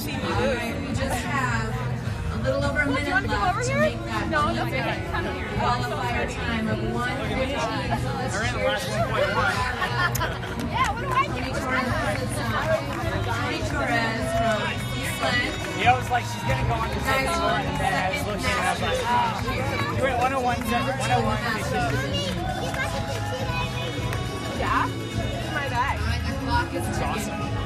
see you. Right, we just have a little over a well, minute left to make that no, qualifier time of 115. So let's They're yeah, what do I get? Tony from Eastland. He always like, she's going to go on to second one, and then I looking and I like, oh. You're 101, 101. Yeah? My bag. The clock is. Awesome.